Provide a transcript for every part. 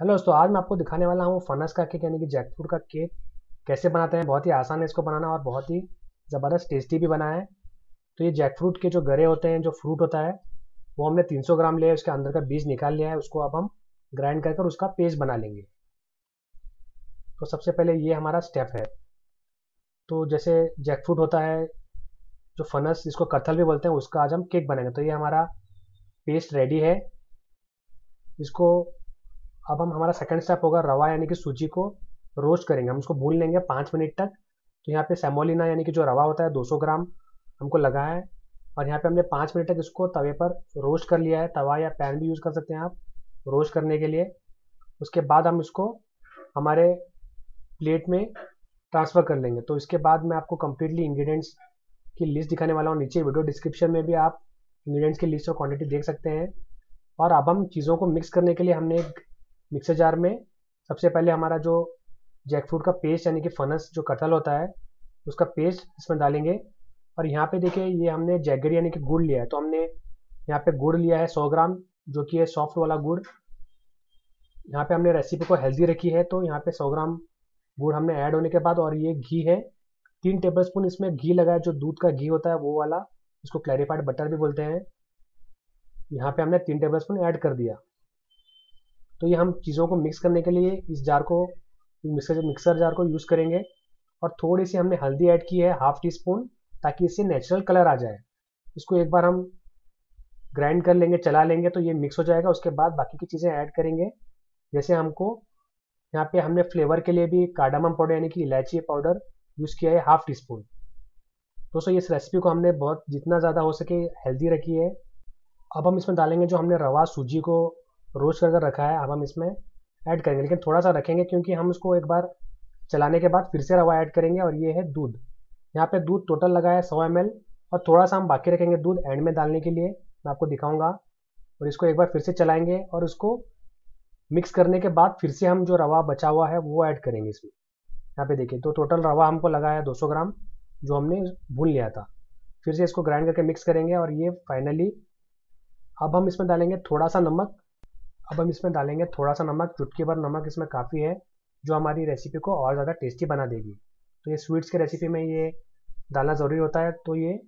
Hello दोस्तों आज मैं आपको दिखाने वाला हूँ फनस का केक, यानी कि जैकफ्रूट का केक। कैसे बनाते हैं? बहुत ही आसान है इसको बनाना और बहुत ही ज़बरदस्त टेस्टी भी बना है। तो ये जैकफ्रूट के जो गरे होते हैं, जो फ्रूट होता है, वो हमने 300 ग्राम लिया है, उसके अंदर का बीज निकाल लिया है, उसको अब हम ग्राइंड कर कर उसका पेस्ट बना लेंगे। तो सबसे पहले ये हमारा स्टेप है। तो जैसे जैकफ्रूट होता है, जो फनस जिसको कथल भी बोलते हैं, उसका आज हम केक बनाएँगे। तो ये हमारा पेस्ट रेडी है। इसको अब हम हमारा सेकंड स्टेप होगा रवा यानी कि सूजी को रोस्ट करेंगे। हम उसको भून लेंगे पाँच मिनट तक। तो यहाँ पे सेमोलिना यानी कि जो रवा होता है 200 ग्राम हमको लगा है। और यहाँ पे हमने पाँच मिनट तक इसको तवे पर रोस्ट कर लिया है। तवा या पैन भी यूज़ कर सकते हैं आप रोस्ट करने के लिए। उसके बाद हम इसको हमारे प्लेट में ट्रांसफ़र कर लेंगे। तो इसके बाद मैं आपको कम्प्लीटली इंग्रीडियंट्स की लिस्ट दिखाने वाला हूँ। नीचे वीडियो डिस्क्रिप्शन में भी आप इंग्रीडियंट्स की लिस्ट और क्वांटिटी देख सकते हैं। और अब हम चीज़ों को मिक्स करने के लिए हमने एक मिक्सर जार में सबसे पहले हमारा जो जैकफ्रूट का पेस्ट, यानी कि फनस जो कटल होता है, उसका पेस्ट इसमें डालेंगे। और यहाँ पे देखिए, ये हमने जैगरी, यानी कि गुड़ लिया है। तो हमने यहाँ पे गुड़ लिया है 100 ग्राम, जो कि है सॉफ्ट वाला गुड़। यहाँ पे हमने रेसिपी को हेल्दी रखी है तो यहाँ पे 100 ग्राम गुड़ हमने ऐड होने के बाद, और ये घी है। तीन टेबल स्पून इसमें घी लगा है, जो दूध का घी होता है, वो वाला, इसको क्लैरिफाइड बटर भी बोलते हैं। यहाँ पे हमने तीन टेबल स्पून ऐड कर दिया। तो ये हम चीज़ों को मिक्स करने के लिए इस जार को मिक्सर मिक्सर जार को यूज़ करेंगे। और थोड़ी सी हमने हल्दी ऐड की है हाफ़ टी स्पून ताकि इससे नेचुरल कलर आ जाए। इसको एक बार हम ग्राइंड कर लेंगे, चला लेंगे तो ये मिक्स हो जाएगा। उसके बाद बाकी की चीज़ें ऐड करेंगे। जैसे हमको यहाँ पे हमने फ्लेवर के लिए भी कार्डामम पाउडर यानी कि इलायची पाउडर यूज़ किया है हाफ़ टी स्पून दोस्तों इस रेसिपी को हमने बहुत, जितना ज़्यादा हो सके हेल्दी रखी है। अब हम इसमें डालेंगे जो हमने रवा सूजी को रोस्ट कर रखा है। अब हम इसमें ऐड करेंगे। लेकिन थोड़ा सा रखेंगे क्योंकि हम उसको एक बार चलाने के बाद फिर से रवा ऐड करेंगे और ये है दूध। यहाँ पे दूध टोटल लगा है सौ एम और थोड़ा सा हम बाकी रखेंगे दूध एंड में डालने के लिए। मैं आपको दिखाऊँगा। और इसको एक बार फिर से चलाएँगे और उसको मिक्स करने के बाद फिर से हम जो रवा बचा हुआ है वो ऐड करेंगे इसमें। यहाँ पे देखिए तो टोटल रवा हमको लगा है 200 ग्राम, जो हमने भून लिया था। फिर से इसको ग्राइंड करके मिक्स करेंगे और ये फाइनली अब हम इसमें डालेंगे थोड़ा सा नमक अब हम इसमें डालेंगे थोड़ा सा नमक, चुटकी भर नमक इसमें काफ़ी है, जो हमारी रेसिपी को और ज़्यादा टेस्टी बना देगी। तो ये स्वीट्स की रेसिपी में ये डालना ज़रूरी होता है। तो ये,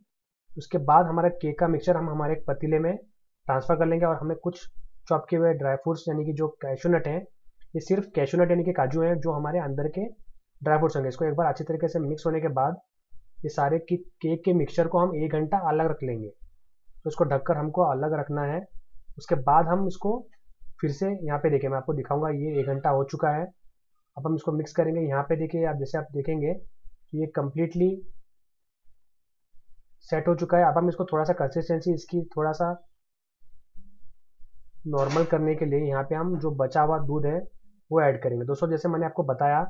उसके बाद हमारा केक का मिक्सचर हम हमारे एक पतीले में ट्रांसफ़र कर लेंगे और हमें कुछ चॉप किए हुए ड्राई फ्रूट्स यानी कि जो कैशू नट हैं, ये सिर्फ़ कैशू नट यानी कि काजू हैं, जो हमारे अंदर के ड्राई फ्रूट्स होंगे। इसको एक बार अच्छी तरीके से मिक्स होने के बाद, ये सारे केक के मिक्सचर को हम एक घंटा अलग रख लेंगे। तो इसको ढककर हमको अलग रखना है। उसके बाद हम इसको फिर से यहाँ पे देखिए, मैं आपको दिखाऊँगा, ये एक घंटा हो चुका है। अब हम इसको मिक्स करेंगे। यहाँ पे देखिए, आप जैसे आप देखेंगे तो ये कम्प्लीटली सेट हो चुका है। अब हम इसको थोड़ा सा कंसिस्टेंसी इसकी थोड़ा सा नॉर्मल करने के लिए यहाँ पे हम जो बचा हुआ दूध है, वो ऐड करेंगे। दोस्तों, जैसे मैंने आपको बताया,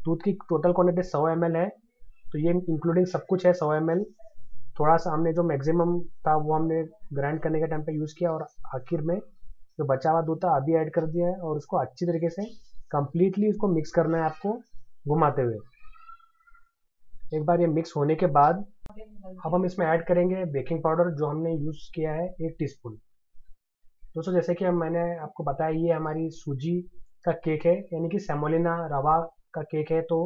दूध की टोटल क्वान्टिटी सौ एम है तो ये इंक्लूडिंग सब कुछ है, सौ एम थोड़ा सा हमने जो मैक्सिमम था, वो हमने ग्राइंड करने के टाइम पे यूज़ किया और आखिर में जो बचा हुआ दूध था, अभी ऐड कर दिया है और उसको अच्छी तरीके से कंप्लीटली उसको मिक्स करना है आपको घुमाते हुए। एक बार ये मिक्स होने के बाद अब हम इसमें ऐड करेंगे बेकिंग पाउडर जो हमने यूज़ किया है एक टीस्पून दोस्तों, जैसे कि मैंने आपको बताया, ये हमारी सूजी का केक है, यानी कि सेमोलिना रवा का केक है तो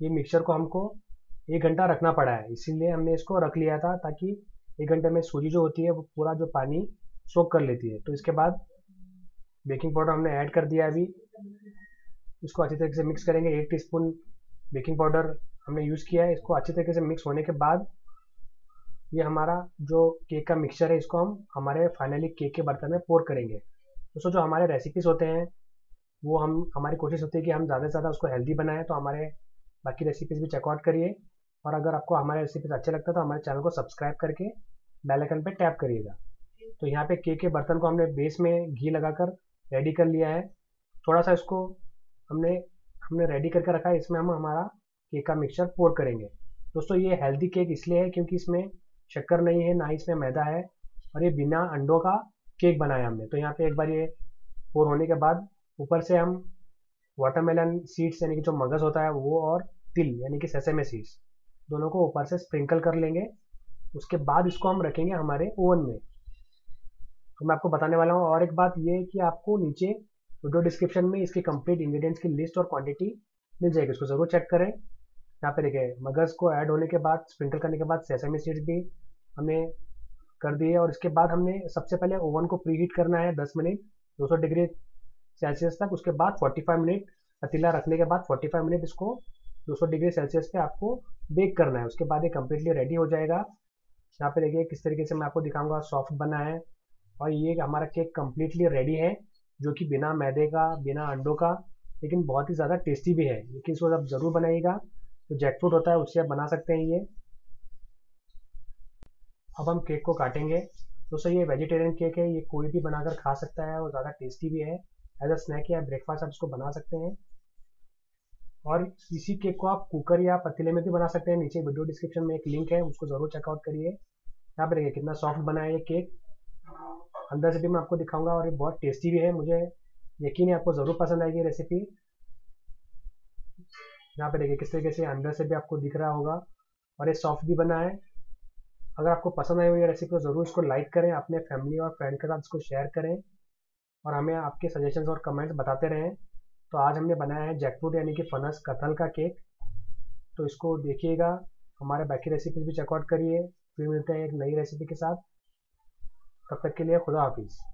ये मिक्सचर को हमको एक घंटा रखना पड़ा है। इसीलिए हमने इसको रख लिया था ताकि एक घंटे में सूजी जो होती है, वो पूरा जो पानी सोक कर लेती है। तो इसके बाद बेकिंग पाउडर हमने ऐड कर दिया अभी। इसको अच्छी तरीके से मिक्स करेंगे। एक टीस्पून बेकिंग पाउडर हमने यूज़ किया है। इसको अच्छी तरीके से मिक्स होने के बाद ये हमारा जो केक का मिक्सचर है, इसको हम हमारे फाइनली केक के बर्तन में पोर करेंगे। दोस्तों, जो हमारे रेसिपीज़ होते हैं, वो हम, हमारी कोशिश होती है कि हम ज़्यादा से ज़्यादा उसको हेल्दी बनाएँ। तो हमारे बाकी रेसिपीज़ भी चेकआउट करिए। और अगर आपको हमारे रेसिपीज़ अच्छे लगता है तो हमारे चैनल को सब्सक्राइब करके बेल आइकन पर टैप करिएगा। तो यहाँ पे केक के बर्तन को हमने बेस में घी लगाकर रेडी कर लिया है। थोड़ा सा इसको हमने हमने रेडी करके रखा है। इसमें हम हमारा केक का मिक्सचर पोर करेंगे। दोस्तों, ये हेल्दी केक इसलिए है क्योंकि इसमें शक्कर नहीं है, ना ही इसमें मैदा है और ये बिना अंडों का केक बनाया हमने। तो यहाँ पे एक बार ये पोर होने के बाद ऊपर से हम वाटरमेलन सीड्स यानी कि जो मगज़ होता है वो और तिल यानी कि ससेमे सीड्स दोनों को ऊपर से स्प्रिंकल कर लेंगे। उसके बाद इसको हम रखेंगे हमारे ओवन में। तो मैं आपको बताने वाला हूँ। और एक बात ये है कि आपको नीचे वीडियो डिस्क्रिप्शन में इसकी कंप्लीट इंग्रेडिएंट्स की लिस्ट और क्वांटिटी मिल जाएगी। उसको ज़रूर चेक करें। यहाँ पे देखिए मगज़ को ऐड होने के बाद स्प्रिंकल करने के बाद सेसमी सीड्स भी हमने कर दिए और इसके बाद हमने सबसे पहले ओवन को प्री हीट करना है 10 मिनट 200 डिग्री सेल्सियस तक। उसके बाद 45 मिनट पतीला रखने के बाद 45 मिनट इसको 200 डिग्री सेल्सियस पे आपको बेक करना है। उसके बाद ये कम्प्लीटली रेडी हो जाएगा। यहाँ पे देखिए, किस तरीके से मैं आपको दिखाऊँगा। सॉफ्ट बना है। और ये हमारा केक कम्प्लीटली रेडी है, जो कि बिना मैदे का, बिना अंडों का, लेकिन बहुत ही ज़्यादा टेस्टी भी है। लेकिन इसको आप ज़रूर बनाइएगा तो जैकफ्रूट होता है, उससे आप बना सकते हैं ये। अब हम केक को काटेंगे। दोस्तों, ये वेजिटेरियन केक है, ये कोई भी बनाकर खा सकता है और ज़्यादा टेस्टी भी है। एज अ स्नैक या ब्रेकफास्ट आप इसको बना सकते हैं। और इसी केक को आप कुकर या पतीले में भी बना सकते हैं। नीचे वीडियो डिस्क्रिप्शन में एक लिंक है, उसको ज़रूर चेकआउट करिए। यहाँ पर देखिए कितना सॉफ्ट बना है ये केक अंदर से भी मैं आपको दिखाऊँगा और ये बहुत टेस्टी भी है, मुझे यकीन है आपको ज़रूर पसंद आएगी रेसिपी यहाँ पे देखिए किस तरीके से अंदर से भी आपको दिख रहा होगा और ये सॉफ्ट भी बना है। अगर आपको पसंद आई हुई रेसिपी तो ज़रूर इसको लाइक करें, अपने फैमिली और फ्रेंड के साथ इसको शेयर करें और हमें आपके सजेशंस और कमेंट्स बताते रहें। तो आज हमने बनाया है जैकफ्रूट यानी कि फनस कटहल का केक तो इसको देखिएगा, हमारे बाकी रेसिपीज़ भी चेकआउट करिए। फिर मिलते हैं एक नई रेसिपी के साथ। तब तक के लिए खुदा हाफिज़।